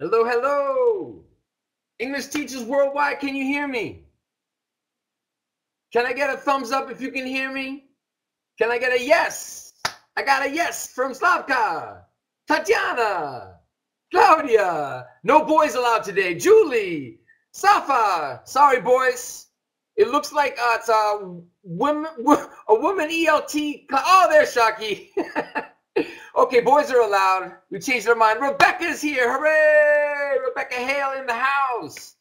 Hello, hello. English teachers worldwide, can you hear me? Can I get a thumbs up if you can hear me? Can I get a yes? I got a yes from Slavka, Tatiana, Claudia. No boys allowed today. Julie, Safa. Sorry, boys. It looks like uh, it's a woman, a woman ELT. Oh, there's Shaki. okay, boys are allowed. We changed our mind. Rebecca's here. Hooray! Rebecca Hale in the house.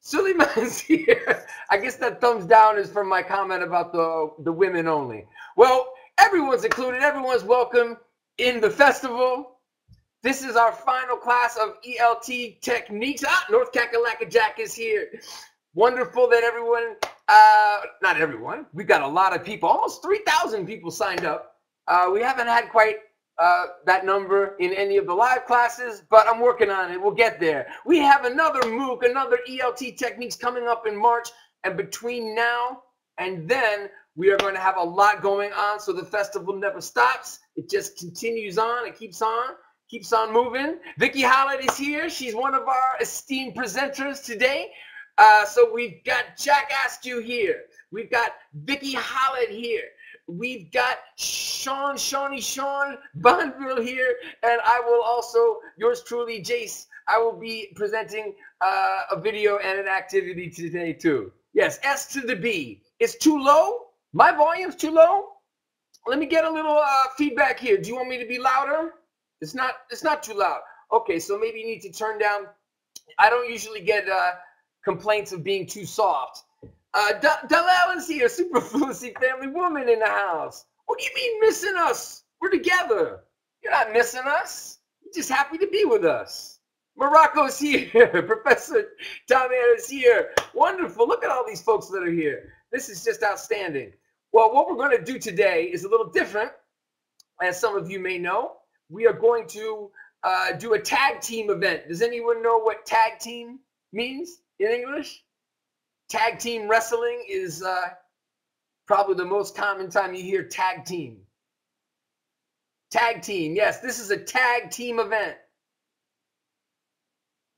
Suleiman's here. I guess that thumbs down is from my comment about the, the women only. Well, everyone's included. Everyone's welcome in the festival. This is our final class of ELT techniques. Ah, North Kakalaka Jack is here. Wonderful that everyone, uh, not everyone, we've got a lot of people, almost 3,000 people signed up. Uh, we haven't had quite uh, that number in any of the live classes, but I'm working on it. We'll get there. We have another MOOC, another ELT techniques coming up in March. And between now and then, we are going to have a lot going on. So the festival never stops. It just continues on. It keeps on, keeps on moving. Vicki Hollett is here. She's one of our esteemed presenters today. Uh, so we've got Jack Askew here. We've got Vicki Hollett here. We've got Sean, Shawnee, Sean Banville here. And I will also, yours truly, Jace, I will be presenting uh, a video and an activity today too. Yes, S to the B. It's too low? My volume's too low? Let me get a little uh, feedback here. Do you want me to be louder? It's not, it's not too loud. Okay, so maybe you need to turn down. I don't usually get uh, complaints of being too soft. Uh, Dalal here, super fluency family woman in the house. What do you mean missing us? We're together. You're not missing us. You're just happy to be with us. Morocco's here. Professor Tom is here. Wonderful. Look at all these folks that are here. This is just outstanding. Well, what we're going to do today is a little different. As some of you may know, we are going to uh, do a tag team event. Does anyone know what tag team means in English? Tag team wrestling is uh, probably the most common time you hear tag team. Tag team. Yes, this is a tag team event.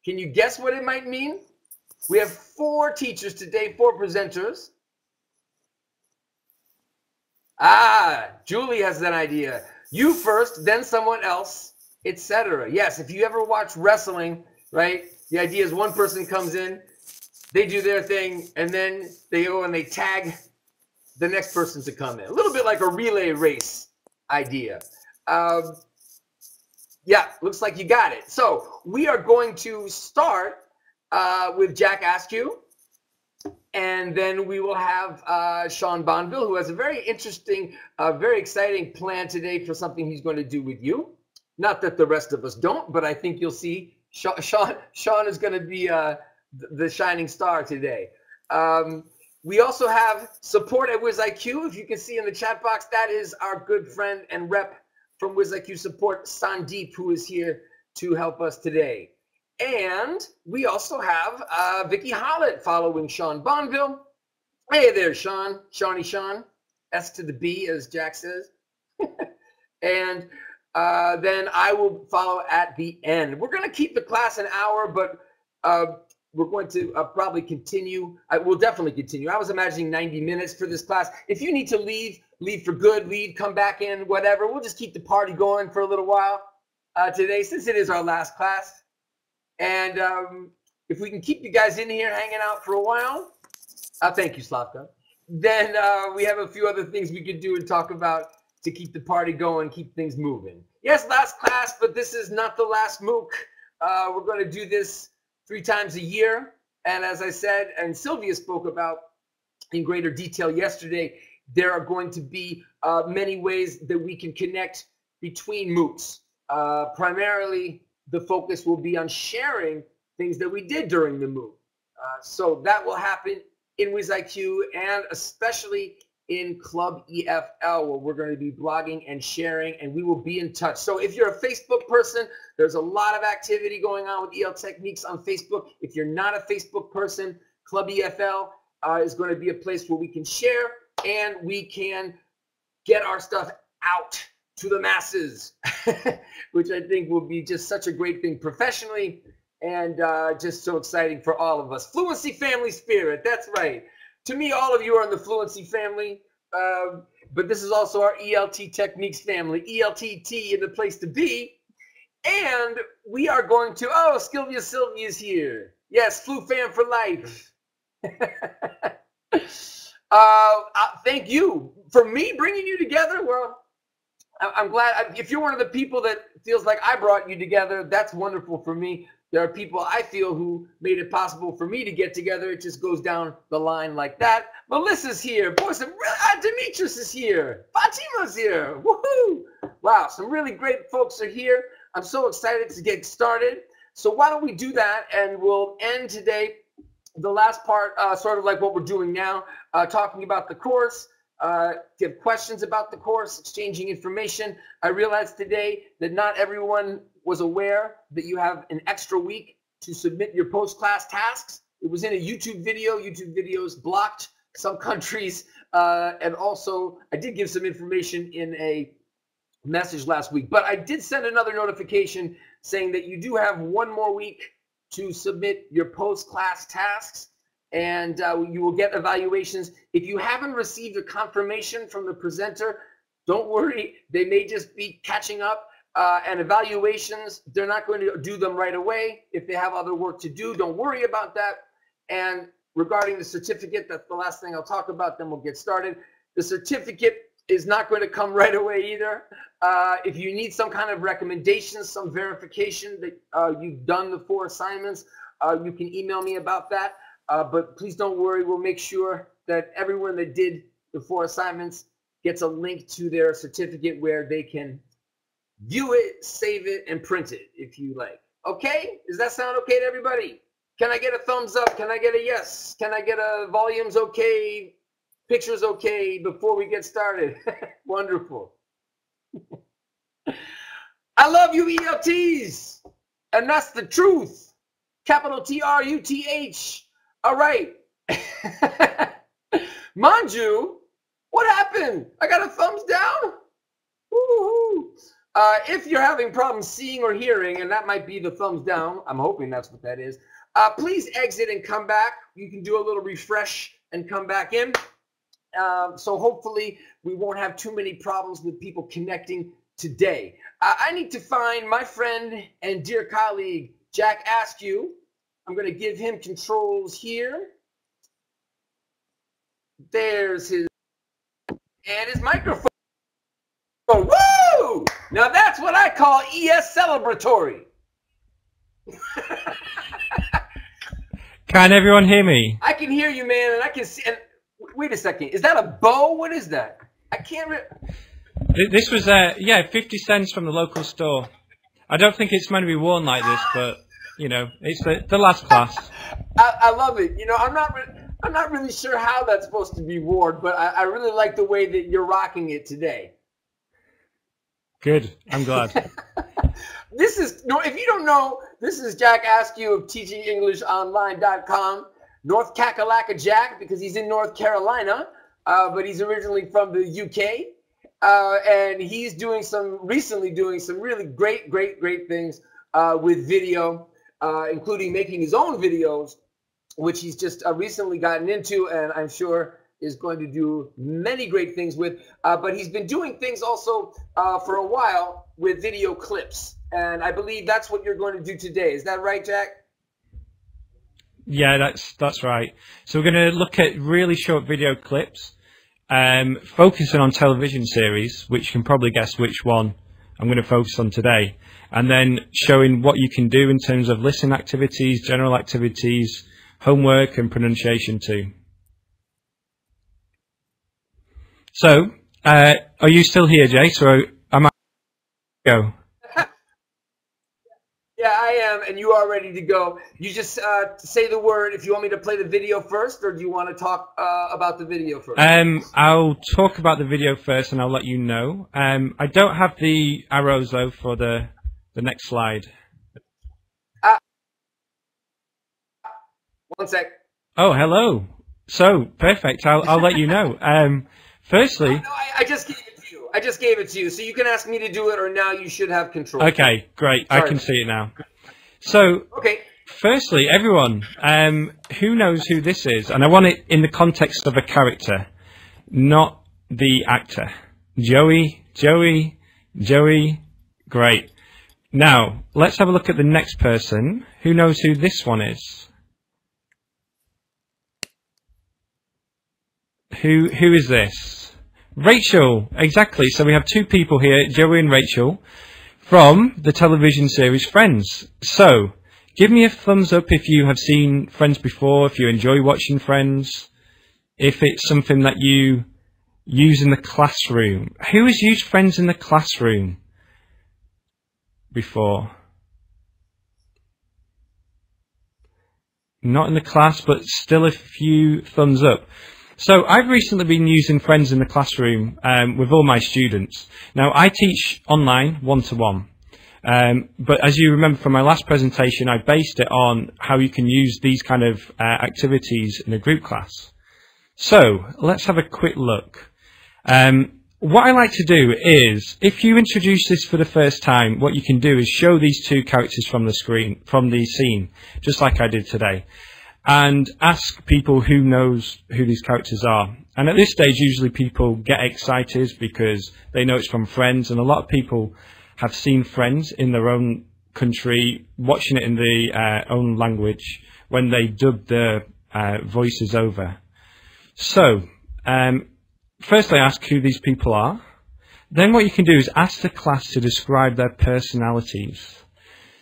Can you guess what it might mean? We have four teachers today, four presenters. Ah, Julie has an idea. You first, then someone else, etc. Yes, if you ever watch wrestling, right? The idea is one person comes in, they do their thing, and then they go and they tag the next person to come in. A little bit like a relay race idea. Um, yeah, looks like you got it. So we are going to start uh, with Jack Askew, and then we will have uh, Sean Banville, who has a very interesting, uh, very exciting plan today for something he's going to do with you. Not that the rest of us don't, but I think you'll see Sean, Sean, Sean is going to be uh, the shining star today. Um, we also have support at WizIQ. If you can see in the chat box, that is our good friend and rep from WizIQ Support, Sandeep, who is here to help us today. And we also have uh, Vicki Hollett following Sean Banville. Hey there, Sean. Shawnee Sean. S to the B, as Jack says. and uh, then I will follow at the end. We're going to keep the class an hour, but uh, we're going to uh, probably continue. I will definitely continue. I was imagining 90 minutes for this class. If you need to leave, leave for good, leave, come back in, whatever. We'll just keep the party going for a little while uh, today since it is our last class. And um, if we can keep you guys in here hanging out for a while, uh, thank you, Slavka. Then uh, we have a few other things we could do and talk about to keep the party going, keep things moving. Yes, last class, but this is not the last MOOC. Uh, we're going to do this three times a year. And as I said, and Sylvia spoke about in greater detail yesterday, there are going to be uh, many ways that we can connect between MOOCs. Uh, primarily, the focus will be on sharing things that we did during the MOOC. Uh, so that will happen in WizIQ and especially in Club EFL, where we're going to be blogging and sharing, and we will be in touch. So if you're a Facebook person, there's a lot of activity going on with EL Techniques on Facebook. If you're not a Facebook person, Club EFL uh, is going to be a place where we can share and we can get our stuff out to the masses, which I think will be just such a great thing professionally and uh, just so exciting for all of us. Fluency family spirit. That's right. To me, all of you are in the Fluency family. Um, but this is also our ELT Techniques family. ELTT in the place to be. And we are going to, oh, Sylvia Sylvia is here. Yes, Flu fan for life. uh, uh, thank you for me bringing you together. Well, I'm glad if you're one of the people that feels like I brought you together, that's wonderful for me. There are people I feel who made it possible for me to get together. It just goes down the line like that. Melissa's here. Boy, some really, uh, Demetrius is here. Fatima's here. Woohoo! Wow, some really great folks are here. I'm so excited to get started. So why don't we do that and we'll end today the last part, uh, sort of like what we're doing now, uh, talking about the course, uh, give questions about the course, exchanging information. I realized today that not everyone was aware that you have an extra week to submit your post-class tasks. It was in a YouTube video. YouTube videos blocked some countries. Uh, and also, I did give some information in a message last week, but I did send another notification saying that you do have one more week to submit your post-class tasks and uh, you will get evaluations. If you haven't received a confirmation from the presenter, don't worry. They may just be catching up uh, and evaluations, they're not going to do them right away. If they have other work to do, don't worry about that. And regarding the certificate, that's the last thing I'll talk about, then we'll get started. The certificate is not going to come right away either. Uh, if you need some kind of recommendation, some verification that uh, you've done the four assignments, uh, you can email me about that. Uh, but please don't worry, we'll make sure that everyone that did the four assignments gets a link to their certificate where they can view it, save it, and print it if you like. Okay? Does that sound okay to everybody? Can I get a thumbs up? Can I get a yes? Can I get a volumes okay? Pictures okay before we get started? Wonderful. I love you ELTs. And that's the truth. Capital T R U T H. All right. Manju, what happened? I got a thumbs down? Woo-hoo. Uh, if you're having problems seeing or hearing, and that might be the thumbs down, I'm hoping that's what that is, uh, please exit and come back. You can do a little refresh and come back in. Uh, so hopefully we won't have too many problems with people connecting today. Uh, I need to find my friend and dear colleague, Jack Askew. I'm going to give him controls here. There's his and his microphone. Woo! Now that's what I call ES celebratory. can everyone hear me? I can hear you, man, and I can see. And wait a second, is that a bow? What is that? I can't. Re- this was uh, yeah, fifty cents from the local store. I don't think it's meant to be worn like this, but you know, it's the, the last class. I, I, love it. You know, I'm not. I'm not really sure how that's supposed to be worn, but I, I really like the way that you're rocking it today. Good. I'm glad. this is no. If you don't know, this is Jack Askew of TeachingEnglishOnline.com. North Kakalaka Jack because he's in North Carolina, uh, but he's originally from the UK, uh, and he's doing some recently doing some really great, great, great things uh, with video, uh, including making his own videos, which he's just uh, recently gotten into, and I'm sure is going to do many great things with. Uh, but he's been doing things also uh, for a while with video clips. And I believe that's what you're going to do today. Is that right, Jack? Yeah, that's that's right. So we're going to look at really short video clips, um, focusing on television series, which you can probably guess which one I'm going to focus on today, and then showing what you can do in terms of listening activities, general activities, homework, and pronunciation too. So, uh, are you still here, Jay? So, am I go? yeah, I am, and you are ready to go. You just uh, say the word if you want me to play the video first, or do you want to talk uh, about the video first? Um, I'll talk about the video first, and I'll let you know. Um, I don't have the arrows though for the the next slide. Uh, one sec. Oh, hello. So perfect. I'll I'll let you know. Um, Firstly, no, I, I, just gave it to you. I just gave it to you, so you can ask me to do it, or now you should have control. Okay, great. Sorry. I can see it now. So, Okay. firstly, everyone, um, who knows who this is? And I want it in the context of a character, not the actor. Joey, Joey, Joey, great. Now, let's have a look at the next person. Who knows who this one is? Who, who is this? Rachel, exactly. So we have two people here, Joey and Rachel, from the television series Friends. So, give me a thumbs up if you have seen Friends before, if you enjoy watching Friends, if it's something that you use in the classroom. Who has used Friends in the classroom before? Not in the class, but still a few thumbs up. So I've recently been using Friends in the classroom um, with all my students. Now I teach online one to one. Um, but as you remember from my last presentation, I based it on how you can use these kind of uh, activities in a group class. So let's have a quick look. Um, what I like to do is, if you introduce this for the first time, what you can do is show these two characters from the screen, from the scene, just like I did today, and ask people who knows who these characters are. And at this stage, usually people get excited because they know it's from Friends, and a lot of people have seen Friends in their own country, watching it in the uh, own language when they dub the uh, voices over. So, um, firstly ask who these people are. Then what you can do is ask the class to describe their personalities.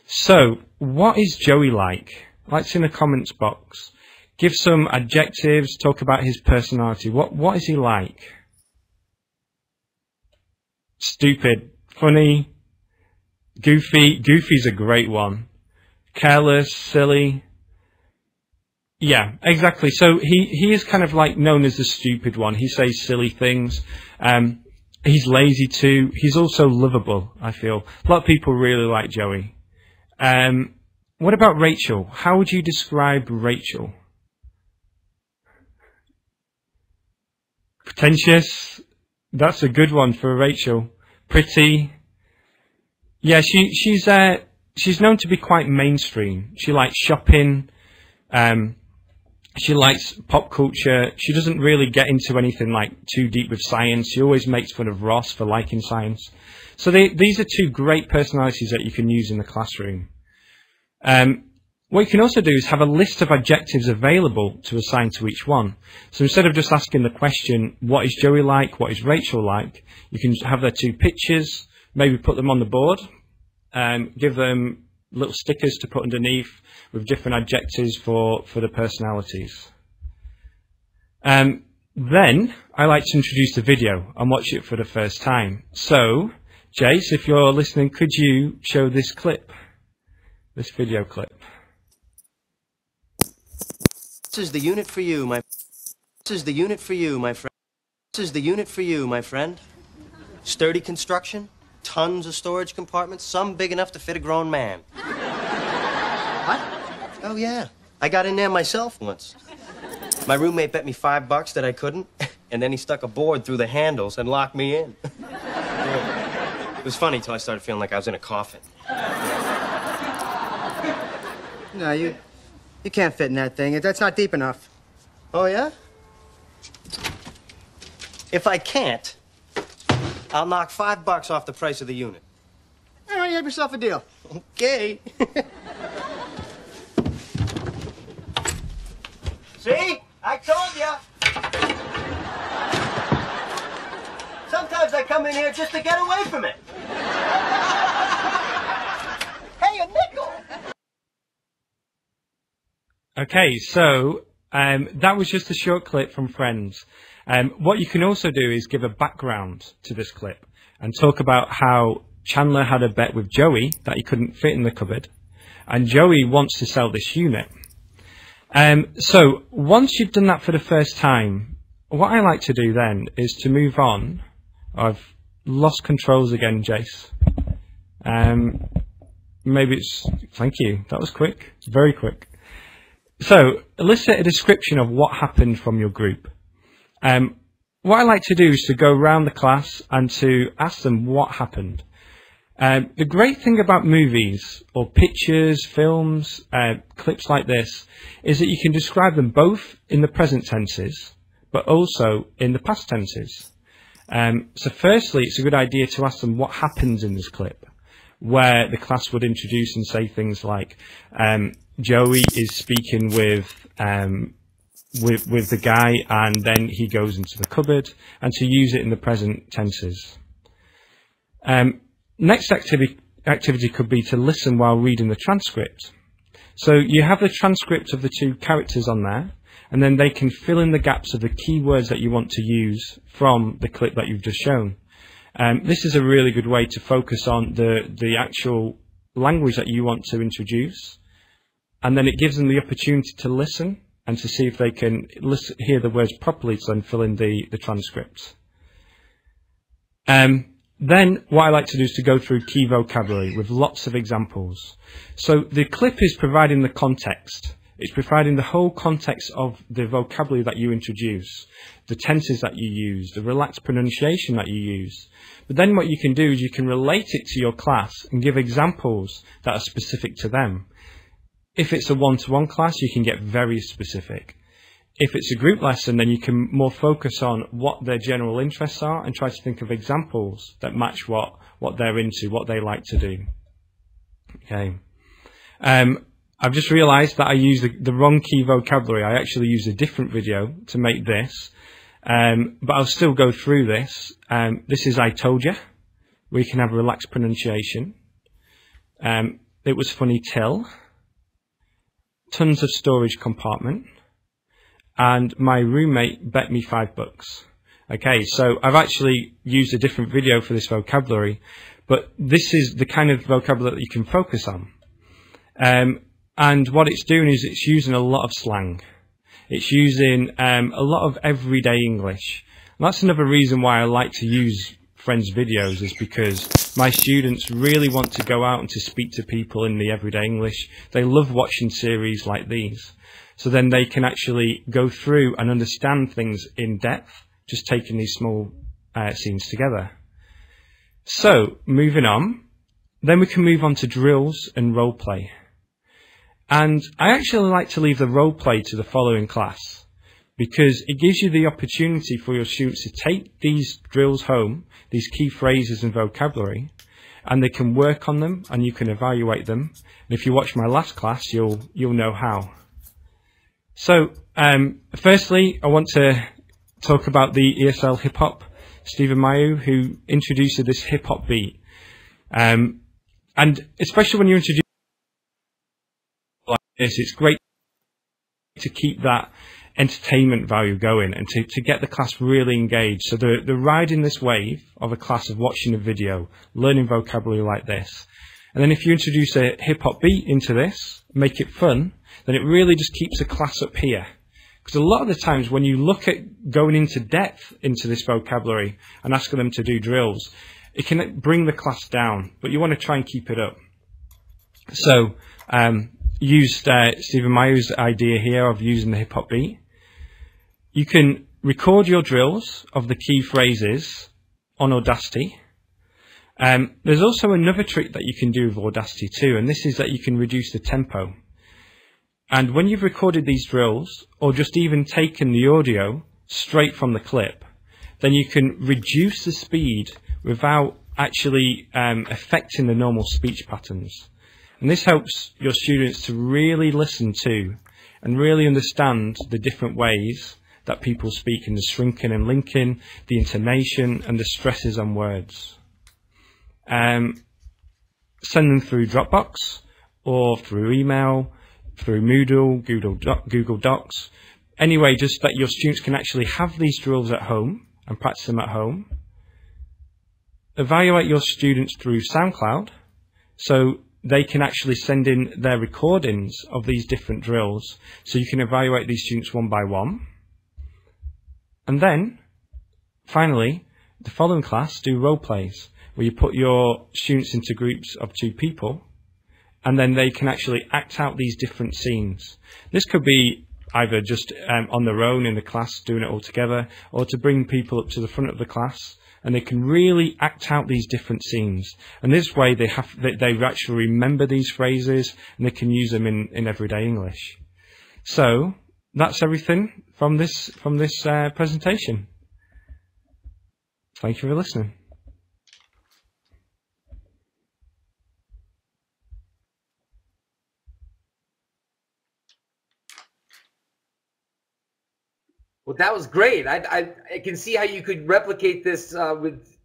So, what is Joey like? Write in the comments box. Give some adjectives, talk about his personality. What what is he like? Stupid, funny, goofy. Goofy's a great one. Careless, silly. Yeah, exactly. So he, he is kind of like known as the stupid one. He says silly things. Um, he's lazy too. He's also lovable, I feel. A lot of people really like Joey. Um, what about Rachel? How would you describe Rachel? Pretentious. That's a good one for Rachel. Pretty. Yeah, she, she's, uh, she's known to be quite mainstream. She likes shopping. Um, she likes pop culture. She doesn't really get into anything like too deep with science. She always makes fun of Ross for liking science. So they, these are two great personalities that you can use in the classroom. Um, what you can also do is have a list of adjectives available to assign to each one. So instead of just asking the question, what is Joey like, what is Rachel like, you can have their two pictures, maybe put them on the board, um, give them little stickers to put underneath with different adjectives for, for the personalities. Um, then I like to introduce the video and watch it for the first time. So, Jace, if you're listening, could you show this clip, this video clip? This is the unit for you, my. This is the unit for you, my friend. This is the unit for you, my friend. Sturdy construction, tons of storage compartments, some big enough to fit a grown man. what? Oh yeah, I got in there myself once. My roommate bet me five bucks that I couldn't, and then he stuck a board through the handles and locked me in. it was funny till I started feeling like I was in a coffin. No, you you can't fit in that thing. That's not deep enough. Oh, yeah? If I can't, I'll knock five bucks off the price of the unit. All right, you have yourself a deal. Okay. See? I told ya. Sometimes I come in here just to get away from it. hey, a nickel! Okay, so um, that was just a short clip from Friends. Um, what you can also do is give a background to this clip and talk about how Chandler had a bet with Joey that he couldn't fit in the cupboard, and Joey wants to sell this unit. Um, so once you've done that for the first time, what I like to do then is to move on. I've lost controls again, Jace. Um, maybe it's thank you. That was quick, very quick. So elicit a description of what happened from your group. Um, what I like to do is to go around the class and to ask them what happened. Um, the great thing about movies or pictures, films, uh, clips like this is that you can describe them both in the present tenses, but also in the past tenses. Um, so firstly, it's a good idea to ask them what happens in this clip, where the class would introduce and say things like, um, Joey is speaking with, um, with, with the guy and then he goes into the cupboard and to use it in the present tenses. Um, next activity, activity could be to listen while reading the transcript. So you have the transcript of the two characters on there, and then they can fill in the gaps of the key words that you want to use from the clip that you've just shown. Um, this is a really good way to focus on the, the actual language that you want to introduce, and then it gives them the opportunity to listen and to see if they can listen, hear the words properly to then fill in the, the transcript. Um, then what I like to do is to go through key vocabulary with lots of examples. So the clip is providing the context. It's providing the whole context of the vocabulary that you introduce, the tenses that you use, the relaxed pronunciation that you use. But then what you can do is you can relate it to your class and give examples that are specific to them. If it's a one-to-one class, you can get very specific. If it's a group lesson, then you can more focus on what their general interests are and try to think of examples that match what, what they're into, what they like to do. Okay. Um, I've just realised that I used the, the, wrong key vocabulary. I actually used a different video to make this, um, but I'll still go through this. Um, this is I told you. We can have relaxed pronunciation. Um, it was funny till. Tons of storage compartment and my roommate bet me five bucks. Okay, so I've actually used a different video for this vocabulary, but this is the kind of vocabulary that you can focus on. Um, and what it's doing is it's using a lot of slang. It's using um, a lot of everyday English. And that's another reason why I like to use friends' videos is because my students really want to go out and to speak to people in the everyday English. They love watching series like these. So then they can actually go through and understand things in depth, just taking these small uh, scenes together. So, moving on, then we can move on to drills and role play. And I actually like to leave the role play to the following class because it gives you the opportunity for your students to take these drills home, these key phrases and vocabulary, and they can work on them and you can evaluate them. And if you watch my last class, you'll, you'll know how. So, um, firstly, I want to talk about the ESL hip hop, Stephen Mayeux, who introduced this hip hop beat. Um, and especially when you introduce like this, it's great to keep that entertainment value going and to, to get the class really engaged. So they're, they're riding this wave of a class of watching a video, learning vocabulary like this. And then if you introduce a hip hop beat into this, make it fun, then it really just keeps the class up here. Because a lot of the times when you look at going into depth into this vocabulary and asking them to do drills, it can bring the class down, but you want to try and keep it up. So, um, used uh, Stephen Mayeux's idea here of using the hip hop beat. You can record your drills of the key phrases on Audacity. Um, there's also another trick that you can do with Audacity too, and this is that you can reduce the tempo. And when you've recorded these drills, or just even taken the audio straight from the clip, then you can reduce the speed without actually um, affecting the normal speech patterns. And this helps your students to really listen to and really understand the different ways that people speak in the shrinking and linking, the intonation and the stresses on words. Um, send them through Dropbox or through email through Moodle, Google, Google Docs. Anyway, just that your students can actually have these drills at home and practice them at home. Evaluate your students through SoundCloud so they can actually send in their recordings of these different drills so you can evaluate these students one by one. And then, finally, the following class do role plays where you put your students into groups of two people and then they can actually act out these different scenes. This could be either just um, on their own in the class doing it all together, or to bring people up to the front of the class and they can really act out these different scenes. And this way, they have they, they actually remember these phrases and they can use them in, in everyday English. So that's everything from this from this uh, presentation. Thank you for listening. Well, that was great. I, I, I can see how you could replicate this uh, with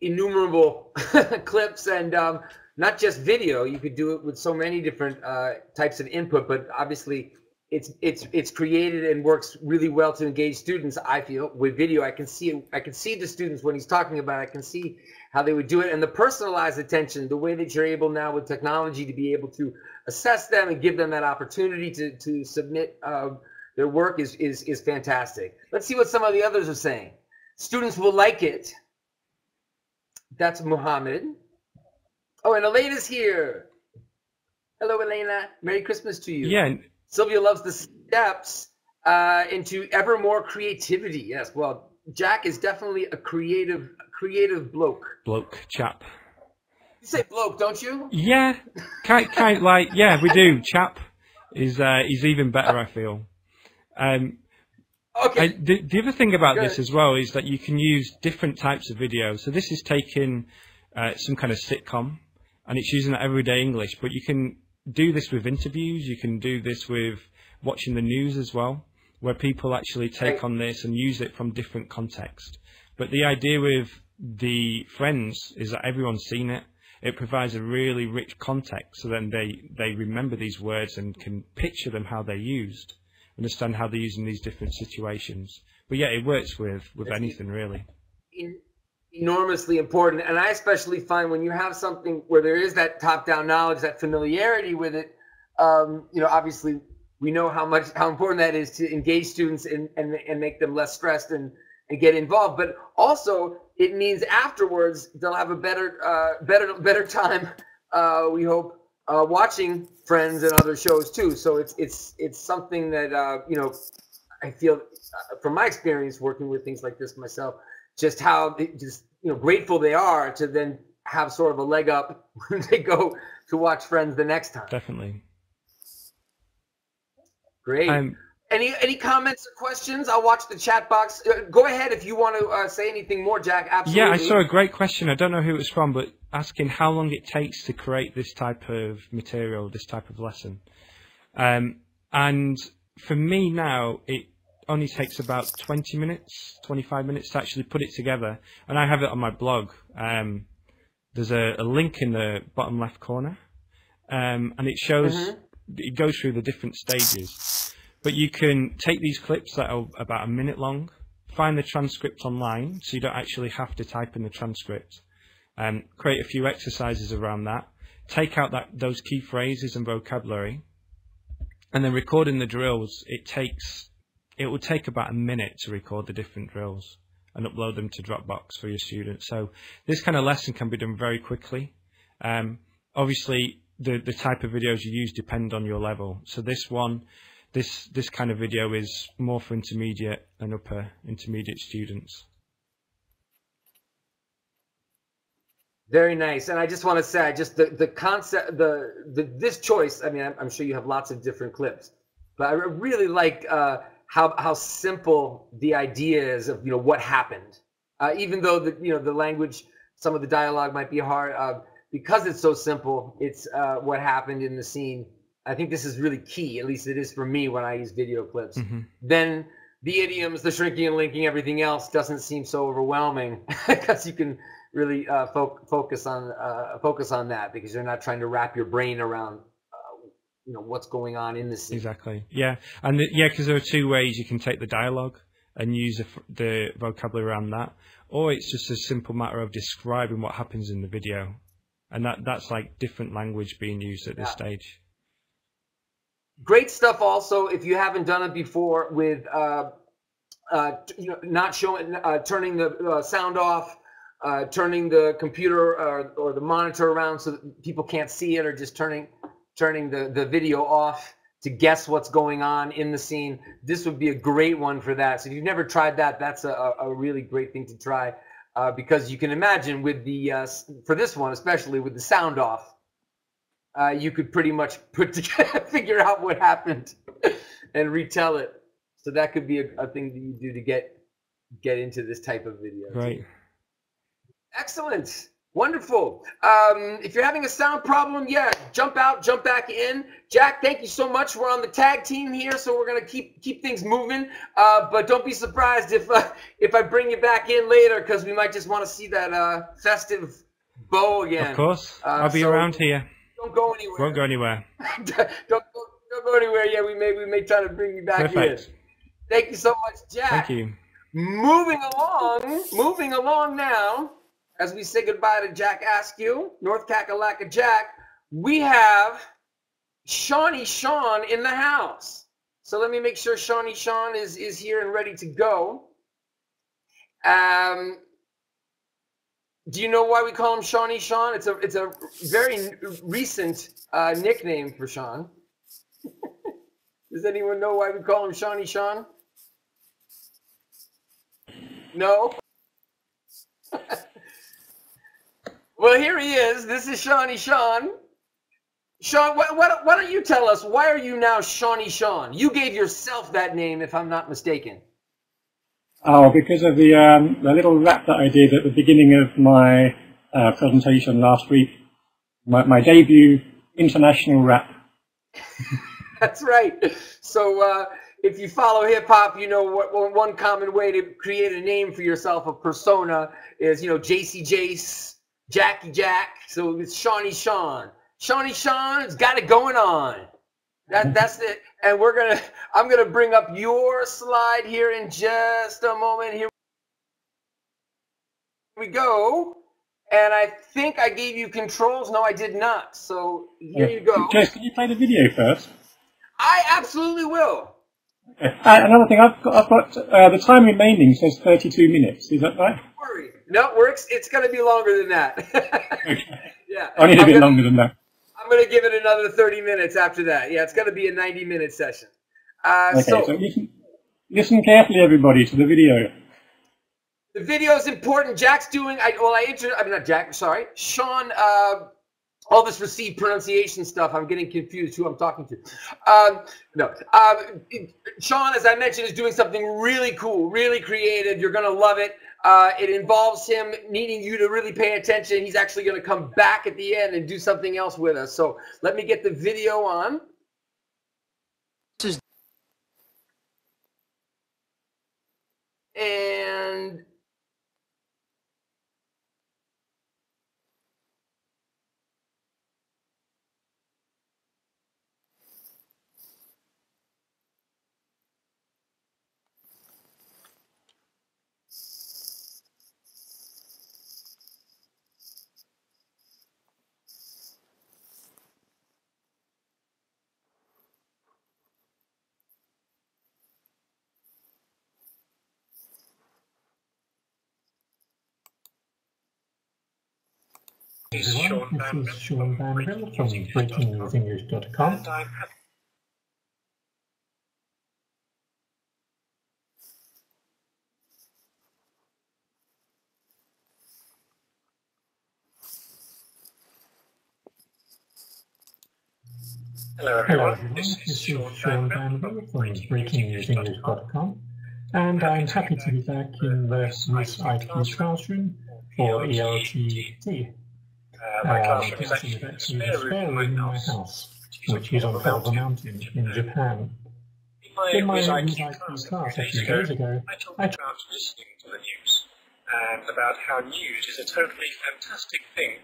innumerable clips and um, not just video. You could do it with so many different uh, types of input, but obviously it's it's it's created and works really well to engage students. I feel with video, I can see I can see the students when he's talking about. It, I can see how they would do it and the personalized attention, the way that you're able now with technology to be able to assess them and give them that opportunity to to submit. Uh, their work is, is, is fantastic. Let's see what some of the others are saying. Students will like it. That's Muhammad. Oh, and Elena's here. Hello, Elena. Merry Christmas to you. Yeah. Sylvia loves the steps uh, into ever more creativity. Yes. Well, Jack is definitely a creative, creative bloke. Bloke, chap. You say bloke, don't you? Yeah. Kind, kind like, yeah, we do. Chap is, uh, is even better, I feel. Um, okay. I, the, the, other thing about Good. this as well is that you can use different types of video. So this is taking uh, some kind of sitcom, and it's using everyday English. But you can do this with interviews. You can do this with watching the news as well, where people actually take on this and use it from different contexts. But the idea with the friends is that everyone's seen it. It provides a really rich context, so then they, they remember these words and can picture them how they're used, understand how they're used in these different situations. But yeah, it works with, with anything really. Enormously important. And I especially find when you have something where there is that top-down knowledge, that familiarity with it, um, you know, obviously we know how much how important that is to engage students and and, and make them less stressed and and get involved. But also it means afterwards they'll have a better uh, better better time. Uh, we hope uh, watching Friends and other shows too. So it's it's it's something that uh, you know I feel uh, from my experience working with things like this myself, just how just you know grateful they are to then have sort of a leg up when they go to watch Friends the next time. Definitely. Great. Um, any any comments or questions? I'll watch the chat box. Uh, go ahead if you want to uh, say anything more, Jack. Absolutely. Yeah, I saw a great question. I don't know who it was from, but asking how long it takes to create this type of material, this type of lesson. Um, and for me now, it only takes about 20 minutes, 25 minutes to actually put it together. And I have it on my blog. Um, there's a, a link in the bottom left corner. Um, and it shows, Mhm. it goes through the different stages. But you can take these clips that are about a minute long, find the transcript online, so you don't actually have to type in the transcript, um, create a few exercises around that, take out that those key phrases and vocabulary, and then recording the drills. It takes it will take about a minute to record the different drills and upload them to Dropbox for your students. So this kind of lesson can be done very quickly. Um, obviously, the the type of videos you use depend on your level. So this one, this this kind of video is more for intermediate and upper intermediate students. Very nice. And I just want to say, just the, the concept, the, the this choice. I mean, I'm, I'm sure you have lots of different clips, but I really like uh, how how simple the idea is of you know what happened. Uh, even though the you know the language, some of the dialogue might be hard, uh, because it's so simple. It's uh, what happened in the scene. I think this is really key. At least it is for me when I use video clips. Mhm. Then the idioms, the shrinking and linking, everything else doesn't seem so overwhelming because you can really uh, fo- focus on uh, focus on that because you're not trying to wrap your brain around you know what's going on in the scene. Exactly. Yeah, and the, yeah, because there are two ways you can take the dialogue and use the, the vocabulary around that, or it's just a simple matter of describing what happens in the video, and that that's like different language being used at this Yeah. stage. Great stuff. Also, if you haven't done it before, with uh, uh, you know not showing uh, turning the uh, sound off. Uh, turning the computer or, or the monitor around so that people can't see it, or just turning turning the, the video off to guess what's going on in the scene. This would be a great one for that. So if you've never tried that, that's a, a really great thing to try. uh, because you can imagine with the uh, for this one especially with the sound off, uh, you could pretty much put together, figure out what happened and retell it. So that could be a, a thing that you do to get get into this type of video. Great. Excellent. Wonderful. Um, if you're having a sound problem, yeah, jump out, jump back in. Jack, thank you so much. We're on the tag team here, so we're gonna keep keep things moving. Uh, but don't be surprised if uh, if I bring you back in later, because we might just want to see that uh, festive bow again. Of course. Uh, I'll be so around here. Don't go anywhere. Won't go anywhere. don't, don't, don't go anywhere. Yeah, we may we may try to bring you back Perfect. in. Thank you so much, Jack. Thank you. Moving along, moving along now, as we say goodbye to Jack Askew, North Kakalaka Jack, we have Shawnee Sean in the house. So let me make sure Shawnee Sean is, is here and ready to go. Um, do you know why we call him Shawnee Sean? It's a it's a very recent uh, nickname for Sean. Does anyone know why we call him Shawnee Sean? No. well, here he is. This is Shawnee Sean. Sean, why, why, don't- why don't you tell us why are you now Shawnee Sean? You gave yourself that name, if I'm not mistaken. Oh, because of the um, the little rap that I did at the beginning of my uh, presentation last week, my, my debut international rap. That's right. So uh, if you follow hip hop, you know what what one common way to create a name for yourself, a persona, is you know JC Jace, Jackie Jack. So it's Shawnee Sean. Shawnee Sean's got it going on. That that's it. And we're gonna I'm gonna bring up your slide here in just a moment. Here we go. And I think I gave you controls. No, I did not. So here you go. Jess, can you play the video first? I absolutely will. Okay. Uh, another thing, I've got, I've got uh, the time remaining says 32 minutes. Is that right? worry. No, we're it's going to be longer than that. Okay. yeah. I need a I'm bit gonna, longer than that. I'm going to give it another 30 minutes after that. Yeah, it's going to be a 90 minute session. Uh, Okay, so, so listen, listen carefully, everybody, to the video. the video is important. Jack's doing. I well, I inter. I mean, not Jack. Sorry, Sean. Uh, all this received pronunciation stuff. I'm getting confused who I'm talking to. Um, no, um, Sean, as I mentioned, is doing something really cool, really creative. You're gonna love it. Uh, it involves him needing you to really pay attention. He's actually going to come back at the end and do something else with us. So let me get the video on. And Hello, this is Sean Banville from BreakingNewsEnglish.com. Hello, everyone, this is Sean Banville from BreakingNewsEnglish.com and I'm happy to be back in the WizIQ's classroom for ELTT. Uh, my classroom is actually in a spare room in my house, which is on top of a mountain in Japan. In my WizIQ class a few days ago, I talked about listening to the news and about how news is a totally fantastic thing